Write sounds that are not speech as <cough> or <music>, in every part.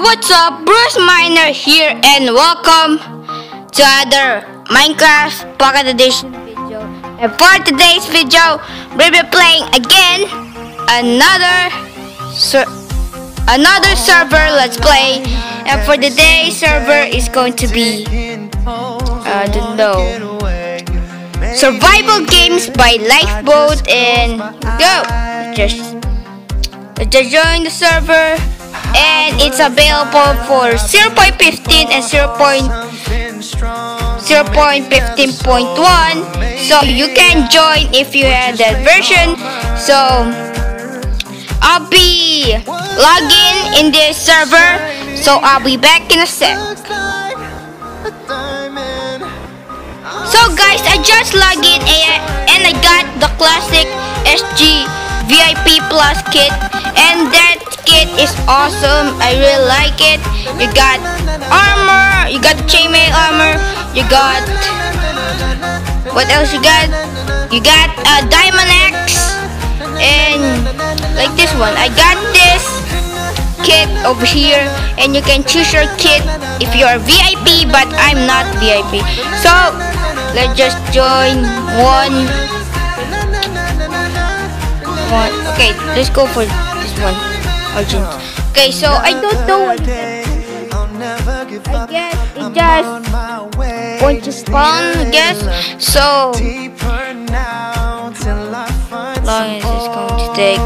what's up? Bruce Miner here and welcome to another Minecraft Pocket Edition video. And for today's video, we'll be playing again another ser another server let's play. And for today's server is going to be I don't know survival games by Lifeboat and go just just join the server and it's available for 0.15 and 0.15.1 so you can join if you have that version. So I'll be logging in this server. So I'll be back in a sec. So guys I just logged in and I got the classic SG VIP Plus kit. And that kit is awesome. I really like it. You got armor. You got chainmail armor. You got what else you got? You got a diamond axe. And like this one. I got this kit over here. And you can choose your kit if you're VIP but I'm not VIP so let's just join one. One. Okay, let's go for this one. Argent. Okay, so I don't know what I guess it just going to spawn, I guess. So long is this going to take?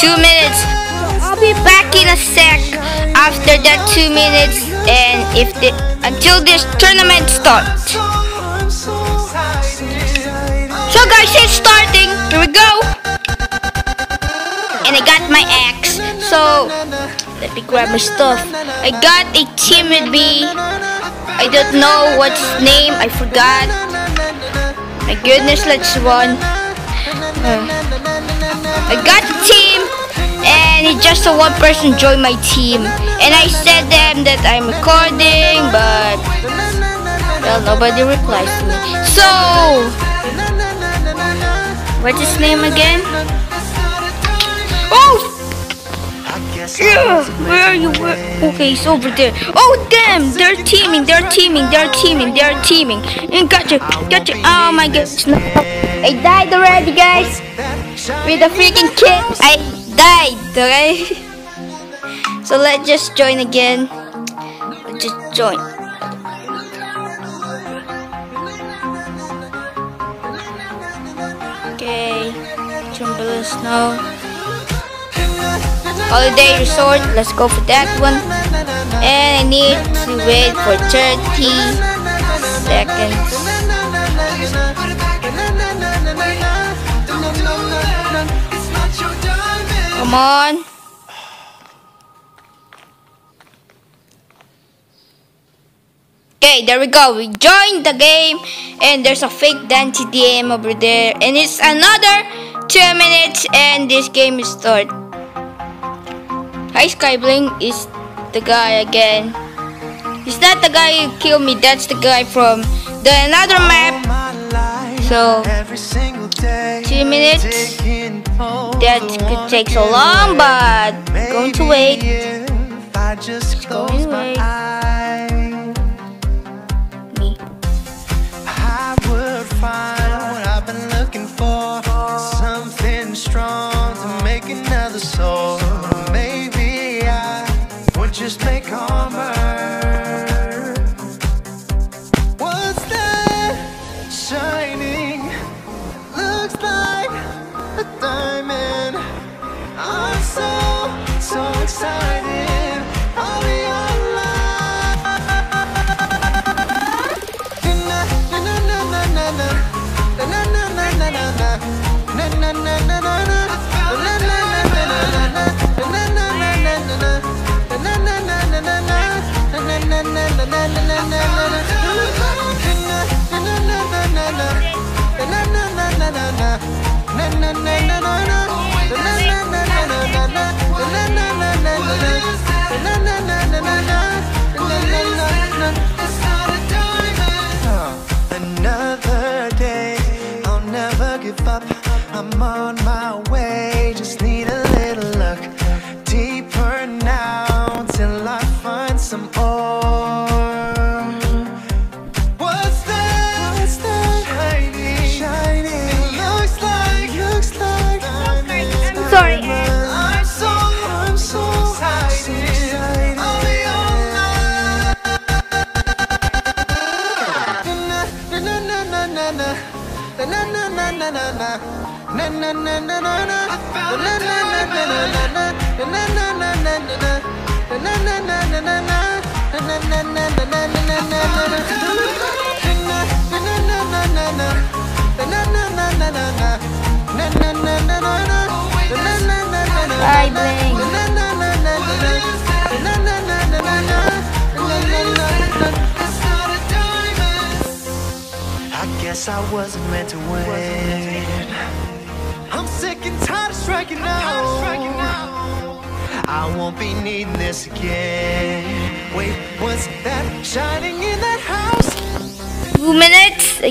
Two minutes. I'll be back in a sec after that two minutes and if the until this tournament starts. So guys, it's starting. Here we go. And I got my axe. So, let me grab my stuff. I got a team with me. I don't know what's name. I forgot. My goodness, let's run. Uh, I got a team. And it just so one person joined my team. And I said them that I'm recording, but... Well, nobody replies to me. So... What's his name again? Oh! Yeah, where are you? Where? Okay, it's over there. Oh, damn! They're teaming, they're teaming, they're teaming, they're teaming. And gotcha, gotcha. Oh my gosh. No. I died already, guys. With a freaking kid. I died, okay? <laughs> So let's just join again. Let's just join. Okay, Timberland Snow. Holiday Resort, let's go for that one. And I need to wait for 30 seconds. Come on. Okay, there we go. We joined the game and there's a fake Dante DM over there and it's another 2 minutes and this game is start. Hi Skybling is the guy again. Is that the guy who killed me? That's the guy from the another map. So 2 minutes. That could take so long but going to wait. Just going to wait. Another day, I'll never give up. I'm on my way, Na na na na na na. Na na na na na na na. Na na na na na na. Na na na. Bye, Bling. I guess I wasn't meant to win. I'm sick and tired of striking out. I won't be needing this again. Wait, what's that shining in that house? Two minutes, I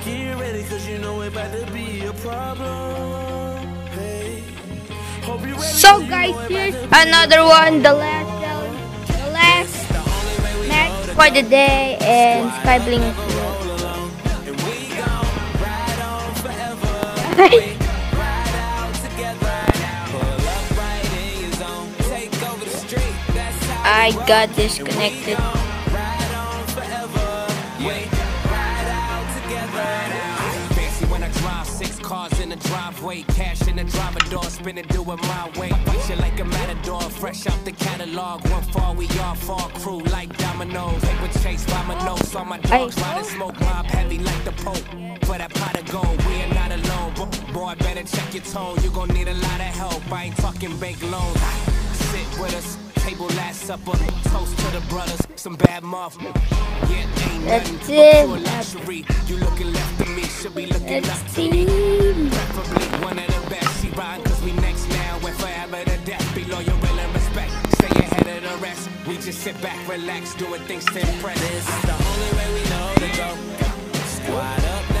So guys, here's another one, the last the last match for the day, and Skybling is. <laughs> I got disconnected. Driveway, cash in the driver door, spin it, do it my way. Fight you like a matador, fresh out the catalog. One fall, we all fall, crew like dominoes. Paper chase by my nose, all my dogs Hey. riding smoke mob heavy like the Pope. For that pot of gold, we are not alone. Bo- Boy, better check your tone, you gon' need a lot of help. I ain't talking bank loans. Sit with us. Table last supper, toast to the brothers, some bad muff. Yeah, ain't nothing it. but pure luxury. You looking left of me, should be looking up to me. Preferably one of the best. She cause we next now. We're forever to death. Be loyal, and respect. Stay ahead of the rest. We just sit back, relax, doing things to impress. This is the only way we know to go. Squad up, never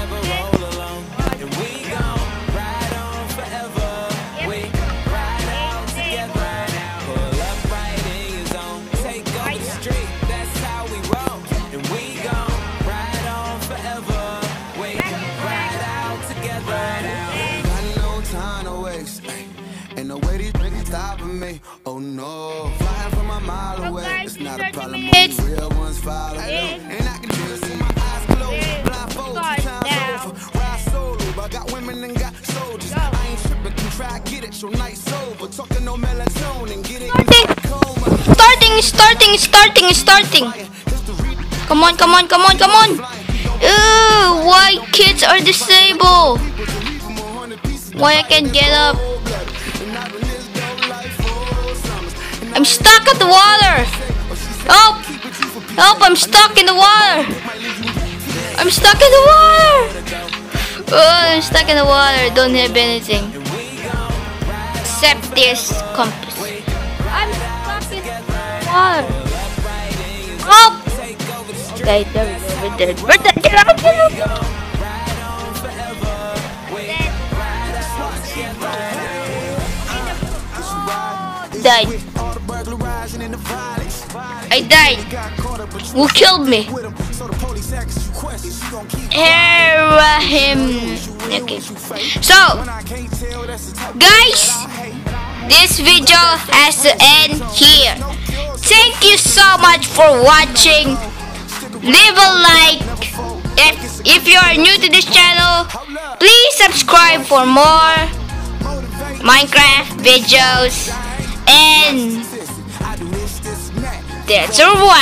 stopping me. Oh no, flying from a mile away. guys, It's not a problem. minutes. Real ones follow. Yes. And I can just see my eyes closed. Blindfold, two times over. Ride solo, I got women and got soldiers. I ain't tripping, can try get it. So night sober, talking no melatonin, get it. Starting. Starting, starting, starting, starting. Come on, come on, come on, come on. Ew, why kids are disabled? Why I can't get up? I'm stuck at the water. Help! Help, I'm stuck in the water. I'm stuck in the water. Oh, I'm stuck in the water. Don't have anything. Except this compass. I'm stuck in the water. Help! Okay, there we go. We're dead. We're dead. Get out. Died. I died. Who killed me? Rahim. Okay. So, guys, this video has to end here. Thank you so much for watching. Leave a like. If, if you are new to this channel, please subscribe for more Minecraft videos. And 就是不玩